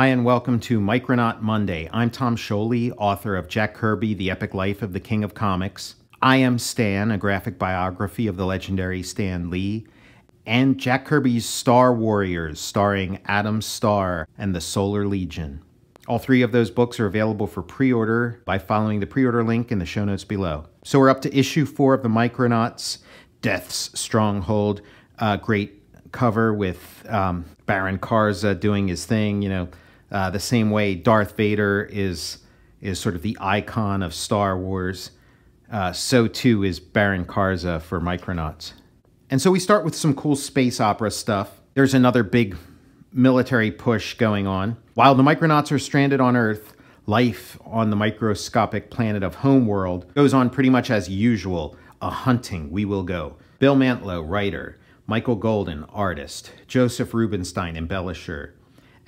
Hi, and welcome to Micronaut Monday. I'm Tom Scioli, author of Jack Kirby, The Epic Life of the King of Comics. I Am Stan, a graphic biography of the legendary Stan Lee. And Jack Kirby's Starr Warriors, starring Adam Starr and the Solar Legion. All three of those books are available for pre order by following the pre order link in the show notes below. So we're up to issue four of the Micronauts Death's Stronghold. Uh, great cover with um, Baron Karza doing his thing, you know, uh, the same way Darth Vader is is sort of the icon of Star Wars. Uh, so too is Baron Karza for Micronauts. And so we start with some cool space opera stuff. There's another big military push going on. While the Micronauts are stranded on Earth, life on the microscopic planet of Homeworld goes on pretty much as usual. A hunting we will go. Bill Mantlo, writer. Michael Golden, artist, Joseph Rubinstein, embellisher,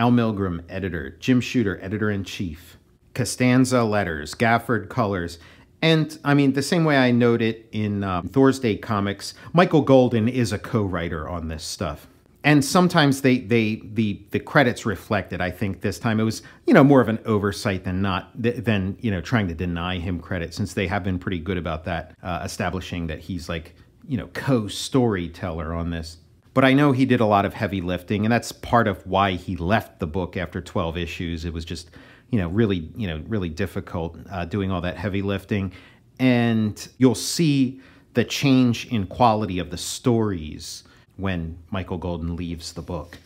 Al Milgrom, editor, Jim Shooter, editor in chief, Costanza letters, Gafford colors, and I mean, the same way I note it in um, Thor's Day comics, Michael Golden is a co-writer on this stuff. And sometimes they, they, the, the credits reflect it. I think this time it was, you know, more of an oversight than not, than, you know, trying to deny him credit since they have been pretty good about that, uh, establishing that he's like you know, co-storyteller on this. But I know he did a lot of heavy lifting, and that's part of why he left the book after 12 issues. It was just, you know, really, you know, really difficult uh, doing all that heavy lifting. And you'll see the change in quality of the stories when Michael Golden leaves the book.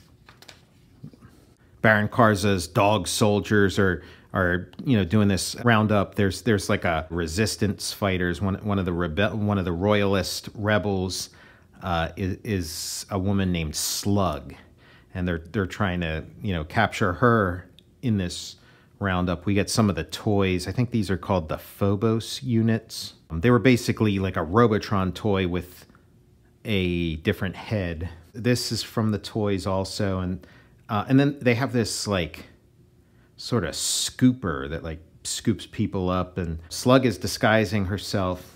Baron Karza's dog soldiers are are you know doing this roundup. There's there's like a resistance fighters. One one of the rebel one of the royalist rebels uh, is, is a woman named Slug, and they're they're trying to you know capture her in this roundup. We get some of the toys. I think these are called the Phobos units. Um, they were basically like a Robotron toy with a different head. This is from the toys also, and uh, and then they have this like sort of scooper that like scoops people up and Slug is disguising herself.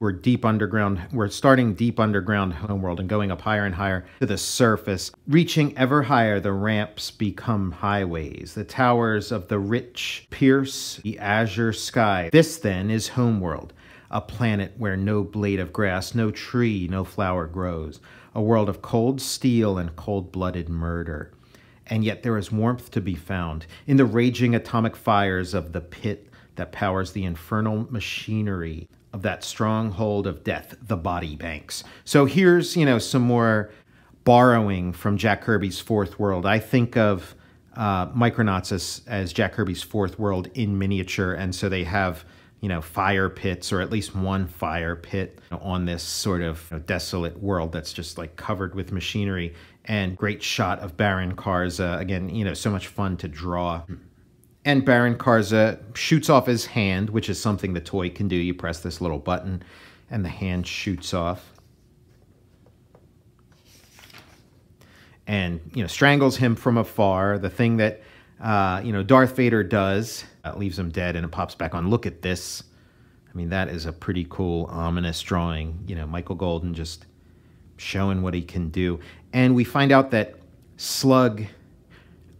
We're deep underground. We're starting deep underground homeworld and going up higher and higher to the surface. Reaching ever higher, the ramps become highways. The towers of the rich pierce the azure sky. This then is homeworld, a planet where no blade of grass, no tree, no flower grows. A world of cold steel and cold-blooded murder and yet there is warmth to be found in the raging atomic fires of the pit that powers the infernal machinery of that stronghold of death, the body banks. So here's, you know, some more borrowing from Jack Kirby's Fourth World. I think of uh, Micronauts as, as Jack Kirby's Fourth World in miniature, and so they have you know, fire pits or at least one fire pit on this sort of you know, desolate world that's just like covered with machinery and great shot of Baron Karza. Again, you know, so much fun to draw. And Baron Karza shoots off his hand, which is something the toy can do. You press this little button and the hand shoots off. And, you know, strangles him from afar. The thing that, uh, you know, Darth Vader does uh, leaves him dead and it pops back on. Look at this. I mean, that is a pretty cool, ominous drawing. You know, Michael Golden just showing what he can do. And we find out that Slug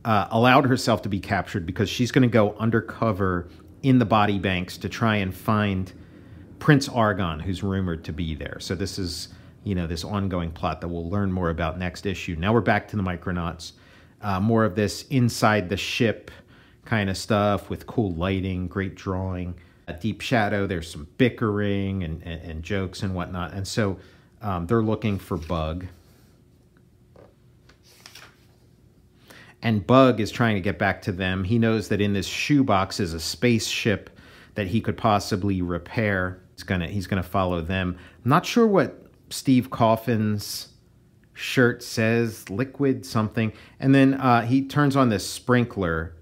uh, allowed herself to be captured because she's going to go undercover in the body banks to try and find Prince Argon, who's rumored to be there. So this is, you know, this ongoing plot that we'll learn more about next issue. Now we're back to the Micronauts. Uh, more of this inside the ship kind of stuff with cool lighting, great drawing. A deep shadow, there's some bickering and, and, and jokes and whatnot. And so um, they're looking for Bug. And Bug is trying to get back to them. He knows that in this shoebox is a spaceship that he could possibly repair. He's gonna he's gonna follow them. I'm not sure what Steve Coffin's shirt says, liquid something. And then uh, he turns on this sprinkler.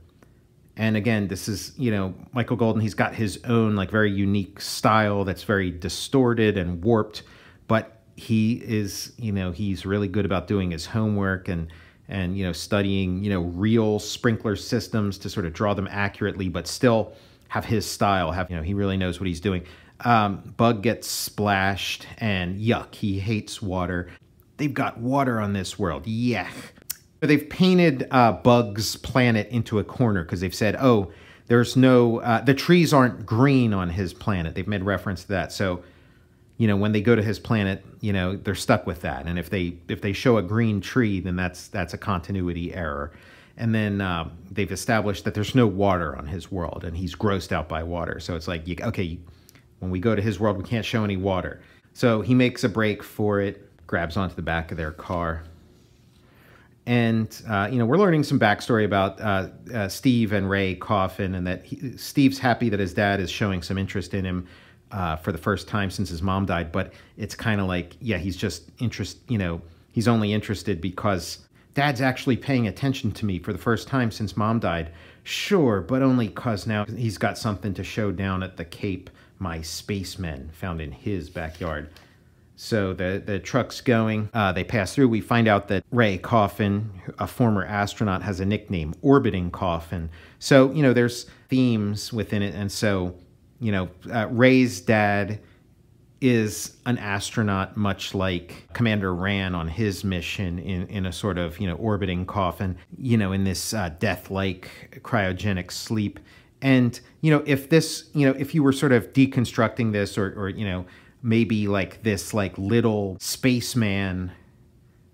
And again, this is, you know, Michael Golden, he's got his own like very unique style that's very distorted and warped, but he is, you know, he's really good about doing his homework and and you know studying, you know, real sprinkler systems to sort of draw them accurately, but still have his style. Have you know, he really knows what he's doing. Um, Bug gets splashed and yuck, he hates water. They've got water on this world. Yuck. They've painted uh, Bug's planet into a corner because they've said, oh, there's no, uh, the trees aren't green on his planet. They've made reference to that. So, you know, when they go to his planet, you know, they're stuck with that. And if they if they show a green tree, then that's that's a continuity error. And then uh, they've established that there's no water on his world, and he's grossed out by water. So it's like, okay, when we go to his world, we can't show any water. So he makes a break for it, grabs onto the back of their car. And, uh, you know, we're learning some backstory about uh, uh, Steve and Ray Coffin, and that he, Steve's happy that his dad is showing some interest in him uh, for the first time since his mom died. But it's kind of like, yeah, he's just interest, you know, he's only interested because dad's actually paying attention to me for the first time since mom died. Sure, but only because now he's got something to show down at the Cape my spacemen found in his backyard. So the, the truck's going, uh, they pass through. We find out that Ray Coffin, a former astronaut, has a nickname, Orbiting Coffin. So, you know, there's themes within it. And so, you know, uh, Ray's dad is an astronaut, much like Commander Rann on his mission in, in a sort of, you know, orbiting coffin, you know, in this uh, death like cryogenic sleep. And, you know, if this, you know, if you were sort of deconstructing this or, or you know, maybe like this like little spaceman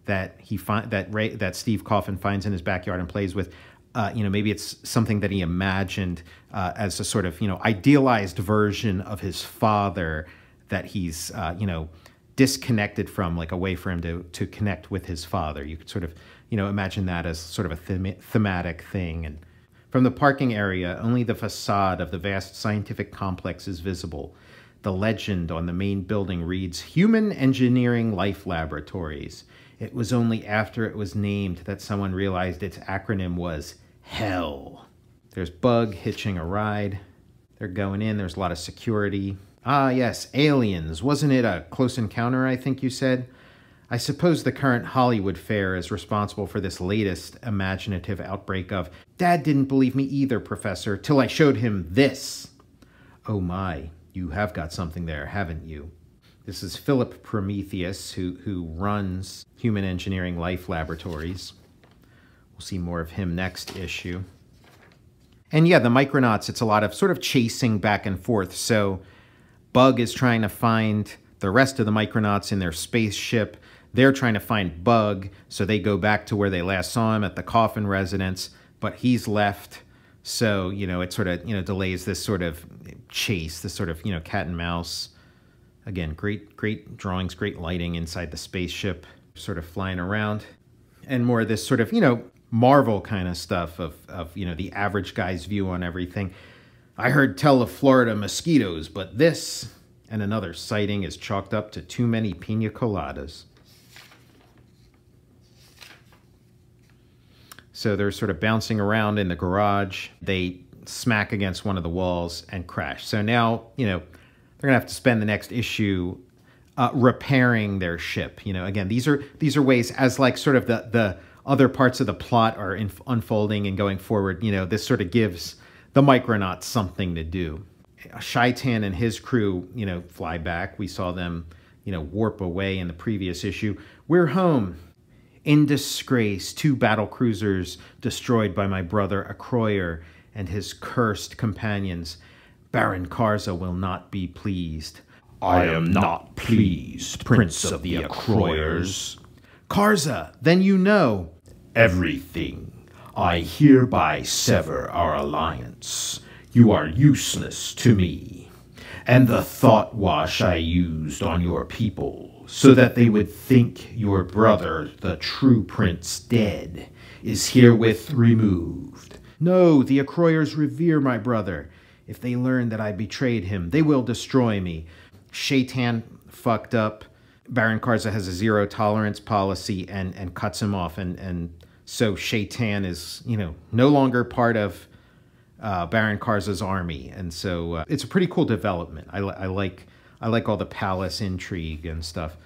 that he find that Ray that Steve Coffin finds in his backyard and plays with. Uh, you know, maybe it's something that he imagined uh, as a sort of you know idealized version of his father that he's uh, you know disconnected from, like a way for him to to connect with his father. You could sort of you know imagine that as sort of a them thematic thing and. From the parking area, only the facade of the vast scientific complex is visible. The legend on the main building reads Human Engineering Life Laboratories. It was only after it was named that someone realized its acronym was HELL. There's Bug hitching a ride. They're going in, there's a lot of security. Ah, yes, aliens. Wasn't it a close encounter, I think you said? I suppose the current Hollywood fare is responsible for this latest imaginative outbreak of, Dad didn't believe me either, Professor, till I showed him this. Oh my, you have got something there, haven't you? This is Philip Prometheus, who, who runs Human Engineering Life Laboratories. We'll see more of him next issue. And yeah, the Micronauts, it's a lot of sort of chasing back and forth. So Bug is trying to find the rest of the Micronauts in their spaceship. They're trying to find Bug, so they go back to where they last saw him at the Coffin residence, but he's left. So, you know, it sort of, you know, delays this sort of chase, this sort of, you know, cat and mouse. Again, great, great drawings, great lighting inside the spaceship, sort of flying around. And more of this sort of, you know, Marvel kind of stuff of, of, you know, the average guy's view on everything. I heard tell of Florida mosquitoes, but this and another sighting is chalked up to too many pina coladas. So they're sort of bouncing around in the garage. They smack against one of the walls and crash. So now, you know, they're gonna have to spend the next issue uh, repairing their ship. You know, again, these are these are ways as like sort of the the other parts of the plot are unfolding and going forward. You know, this sort of gives the Micronauts something to do. Shaitan and his crew, you know, fly back. We saw them, you know, warp away in the previous issue. We're home. In disgrace, two battle cruisers destroyed by my brother Acroyear and his cursed companions. Baron Karza will not be pleased. I am not pleased, Prince of the Acroyears. Karza, then you know. Everything. I hereby sever our alliance. You are useless to me. And the thought wash I used on your people so that they would think your brother, the true prince, dead, is herewith removed. No, the Acroyears revere my brother. If they learn that I betrayed him, they will destroy me. Shaitan fucked up. Baron Karza has a zero tolerance policy and, and cuts him off. And, and so Shaitan is, you know, no longer part of uh, Baron Karza's army. And so uh, it's a pretty cool development. I, I like I like all the palace intrigue and stuff.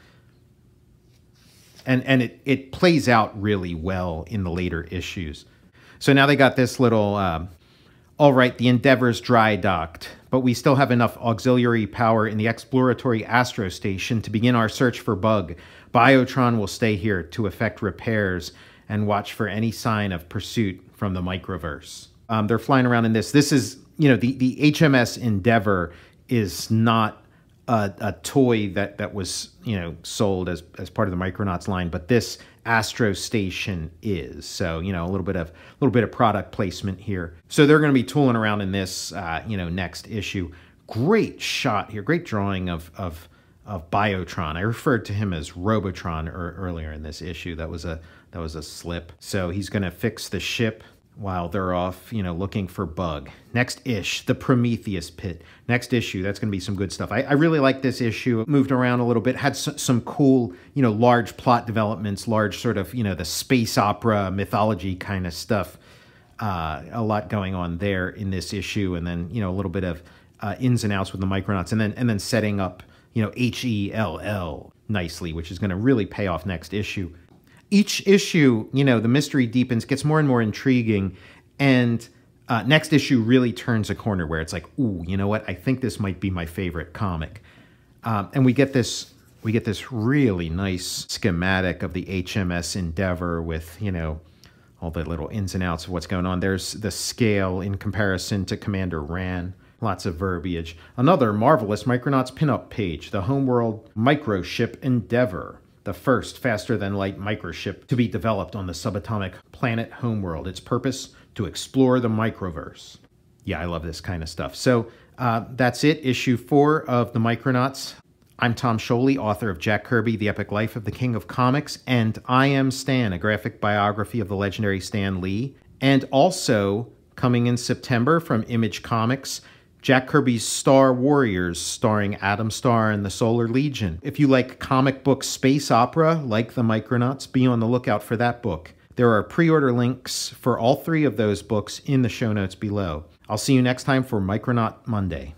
And and it it plays out really well in the later issues. So now they got this little. Uh, all right, the Endeavor's dry docked, but we still have enough auxiliary power in the exploratory Astro Station to begin our search for Bug. Biotron will stay here to effect repairs, and watch for any sign of pursuit from the microverse. Um, they're flying around in this. This is, you know, the, the HMS Endeavour is not a, a, toy that, that was, you know, sold as, as part of the Micronauts line, but this Astro Station is. So, you know, a little bit of a little bit of product placement here. So they're going to be tooling around in this, uh, you know, next issue. Great shot here, great drawing of of of Biotron. I referred to him as Robotron er, earlier in this issue. That was a that was a slip. So he's going to fix the ship while they're off, you know, looking for Bug. Next ish, the Prometheus Pit. Next issue, that's going to be some good stuff. I, I really like this issue. It moved around a little bit, had some cool, you know, large plot developments, large sort of, you know, the space opera mythology kind of stuff. Uh, a lot going on there in this issue, and then you know a little bit of uh, ins and outs with the Micronauts, and then and then setting up you know H E L L nicely, which is going to really pay off next issue each issue, you know, the mystery deepens, gets more and more intriguing, and uh, next issue really turns a corner where it's like, ooh, you know what? I think this might be my favorite comic, um, and we get this we get this really nice schematic of the HMS Endeavour with you know all the little ins and outs of what's going on. There's the scale in comparison to Commander Rann. Lots of verbiage. Another marvelous Micronauts pinup page, the homeworld microship Endeavour the first faster than light microship to be developed on the subatomic planet Homeworld. Its purpose to explore the microverse. Yeah, I love this kind of stuff. So uh, that's it, issue four of the Micronauts. I'm Tom Scioli, author of Jack Kirby, The Epic Life of the King of Comics, and I Am Stan, a graphic biography of the legendary Stan Lee. And also, coming in September from Image Comics, Jack Kirby's Starr Warriors, starring Adam Starr and the Solar Legion. If you like comic book space opera, like the Micronauts, be on the lookout for that book. There are pre order links for all three of those books in the show notes below. I'll see you next time for Micronaut Monday.